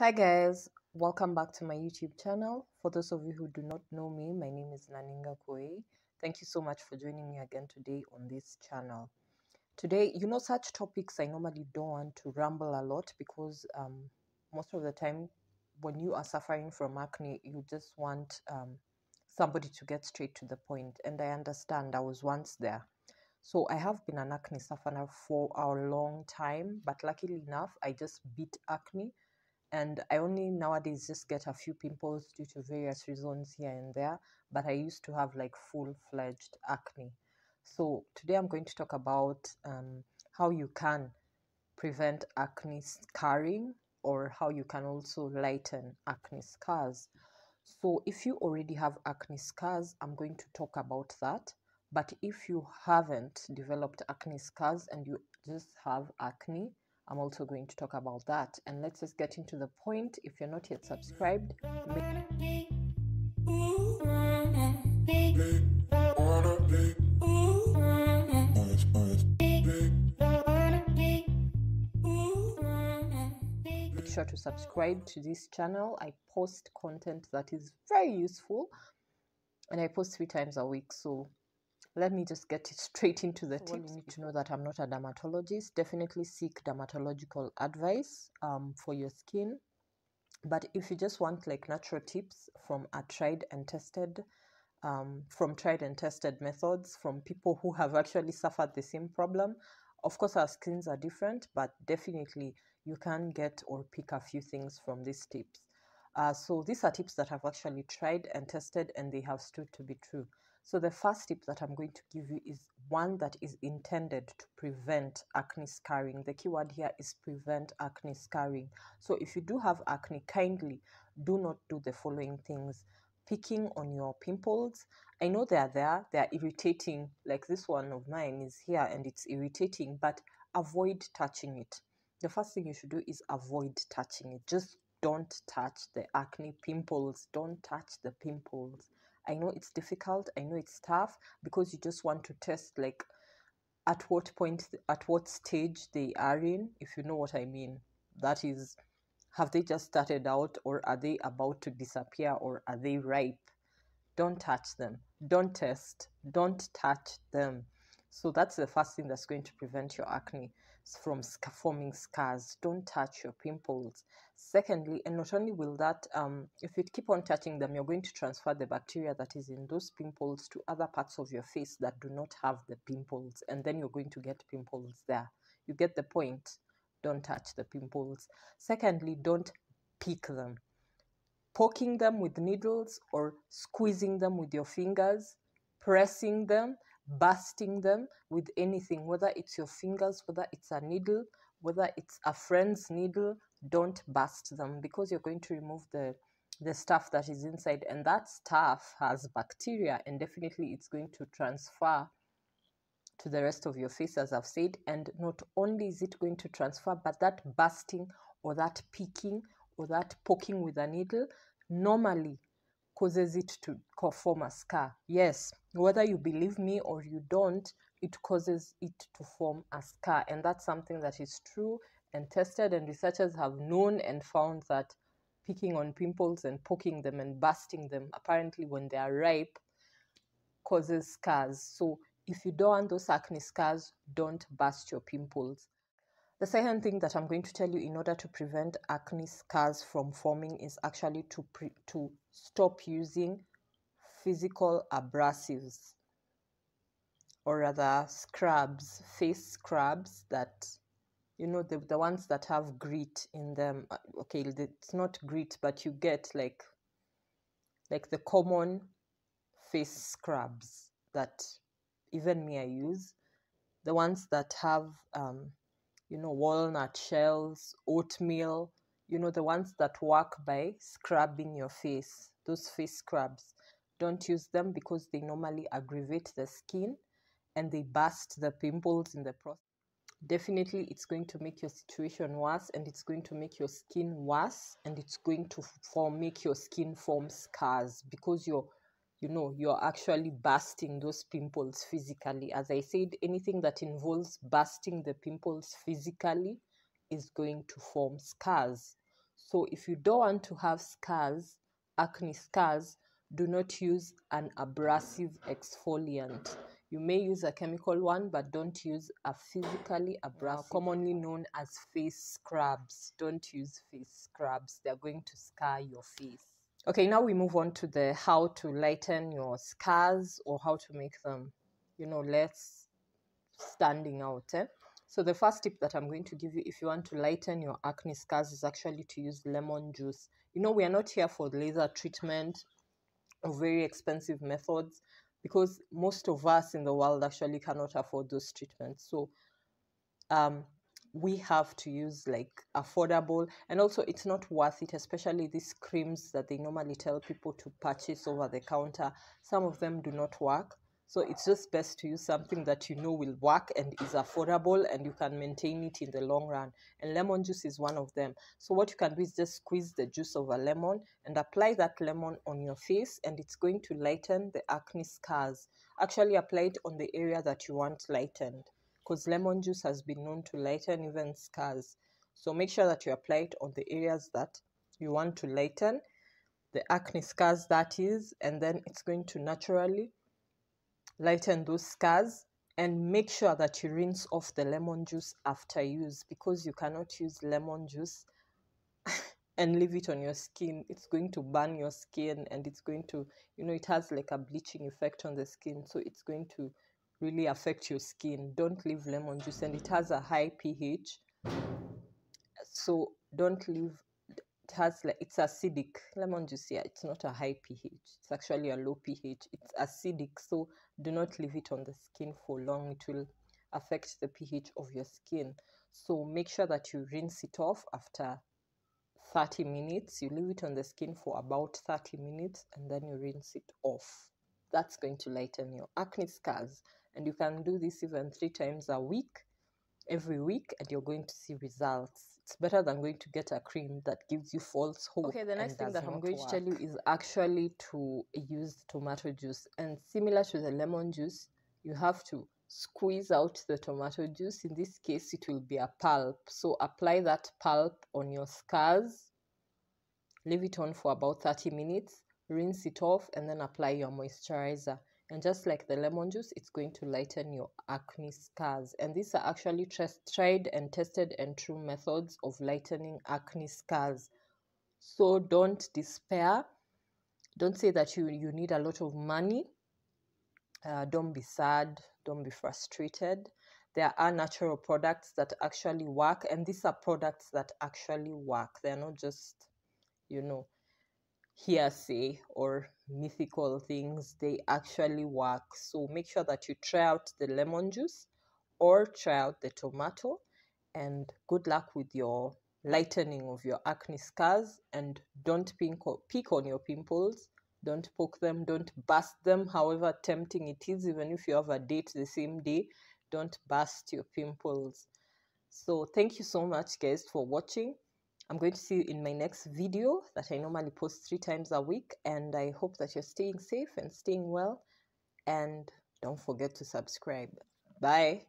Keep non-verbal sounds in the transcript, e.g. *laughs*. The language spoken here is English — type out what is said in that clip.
Hi guys, welcome back to my YouTube channel. For those of you who do not know me, my name is Naninga Koei. Thank you so much for joining me again today on this channel. Today, you know, such topics I normally don't want to ramble a lot because um, most of the time when you are suffering from acne, you just want um, somebody to get straight to the point. And I understand I was once there. So I have been an acne sufferer for a long time, but luckily enough, I just beat acne and I only nowadays just get a few pimples due to various reasons here and there, but I used to have like full fledged acne. So today I'm going to talk about um, how you can prevent acne scarring or how you can also lighten acne scars. So if you already have acne scars, I'm going to talk about that. But if you haven't developed acne scars and you just have acne, I'm also going to talk about that. And let's just get into the point. If you're not yet subscribed, make sure to subscribe to this channel. I post content that is very useful and I post three times a week. So let me just get *laughs* straight into the tips. You need to know that I'm not a dermatologist. Definitely seek dermatological advice um, for your skin. But if you just want like natural tips from a tried and tested, um, from tried and tested methods, from people who have actually suffered the same problem, of course our skins are different, but definitely you can get or pick a few things from these tips. Uh, so these are tips that I've actually tried and tested and they have stood to be true. So the first tip that I'm going to give you is one that is intended to prevent acne scarring. The keyword here is prevent acne scarring. So if you do have acne, kindly do not do the following things. Picking on your pimples. I know they are there, they are irritating. Like this one of mine is here and it's irritating, but avoid touching it. The first thing you should do is avoid touching it. Just don't touch the acne pimples. Don't touch the pimples I know it's difficult, I know it's tough because you just want to test like at what point, at what stage they are in, if you know what I mean. That is, have they just started out or are they about to disappear or are they ripe? Don't touch them. Don't test. Don't touch them. So that's the first thing that's going to prevent your acne from forming scars. Don't touch your pimples. Secondly, and not only will that, um, if you keep on touching them, you're going to transfer the bacteria that is in those pimples to other parts of your face that do not have the pimples, and then you're going to get pimples there. You get the point. Don't touch the pimples. Secondly, don't pick them. Poking them with needles or squeezing them with your fingers, pressing them bursting them with anything, whether it's your fingers, whether it's a needle, whether it's a friend's needle, don't burst them because you're going to remove the the stuff that is inside. And that stuff has bacteria and definitely it's going to transfer to the rest of your face as I've said. And not only is it going to transfer but that bursting or that picking or that poking with a needle normally causes it to form a scar. Yes, whether you believe me or you don't, it causes it to form a scar. And that's something that is true and tested, and researchers have known and found that picking on pimples and poking them and busting them, apparently, when they are ripe, causes scars. So, if you don't want those acne scars, don't bust your pimples. The second thing that I'm going to tell you in order to prevent acne scars from forming is actually to pre- to stop using physical abrasives or rather scrubs, face scrubs that you know the, the ones that have grit in them. Uh, okay it's not grit but you get like like the common face scrubs that even me i use. The ones that have um, you know, walnut shells, oatmeal, you know, the ones that work by scrubbing your face, those face scrubs. Don't use them because they normally aggravate the skin and they burst the pimples in the process. Definitely, it's going to make your situation worse and it's going to make your skin worse and it's going to form, make your skin form scars because you're you know you're actually bursting those pimples physically as i said anything that involves bursting the pimples physically is going to form scars So if you don't want to have scars, acne scars, do not use an abrasive exfoliant. You may use a chemical one, but don't use a physically abrasive, commonly known as face scrubs. Don't use face scrubs, they're going to scar your face. Okay, now we move on to the how to lighten your scars or how to make them, you know, less standing out. Eh? So the first tip that I'm going to give you if you want to lighten your acne scars is actually to use lemon juice. You know, we are not here for laser treatment or very expensive methods because most of us in the world actually cannot afford those treatments. So um, we have to use like affordable and also it's not worth it especially these creams that they normally tell people to purchase over the counter some of them do not work so it's just best to use something that you know will work and is affordable and you can maintain it in the long run. And lemon juice is one of them. So what you can do is just squeeze the juice of a lemon and apply that lemon on your face and it's going to lighten the acne scars. Actually apply it on the area that you want lightened because lemon juice has been known to lighten even scars. So make sure that you apply it on the areas that you want to lighten the acne scars that is and then it's going to naturally lighten those scars. And make sure that you rinse off the lemon juice after use because you cannot use lemon juice *laughs* and leave it on your skin. It's going to burn your skin and it's going to you know it has like a bleaching effect on the skin. So it's going to really affect your skin. Don't leave lemon juice and it has a high ph so don't leave it has like it's acidic. Lemon juice yeah it's not a high ph it's actually a low ph it's acidic so do not leave it on the skin for long. It will affect the ph of your skin. So make sure that you rinse it off after 30 minutes. You leave it on the skin for about 30 minutes and then you rinse it off. That's going to lighten your acne scars and you can do this even three times a week every week and you're going to see results it's better than going to get a cream that gives you false hope. Okay, the next thing that I'm going work. to tell you is actually to use tomato juice. And similar to the lemon juice, you have to squeeze out the tomato juice. In this case, it will be a pulp. So apply that pulp on your scars, leave it on for about 30 minutes, rinse it off, and then apply your moisturizer. And just like the lemon juice, it's going to lighten your acne scars. And these are actually tried and tested and true methods of lightening acne scars. So don't despair. Don't say that you, you need a lot of money. Uh, don't be sad. Don't be frustrated. There are natural products that actually work, and these are products that actually work. They're not just, you know, hearsay or mythical things, they actually work. So make sure that you try out the lemon juice or try out the tomato. And good luck with your lightening of your acne scars. And don't pick on your pimples. Don't poke them, don't bust them, however tempting it is, even if you have a date the same day, don't bust your pimples. So, thank you so much, guys, for watching. I'm going to see you in my next video that I normally post three times a week. And I hope that you're staying safe and staying well. And don't forget to subscribe. Bye.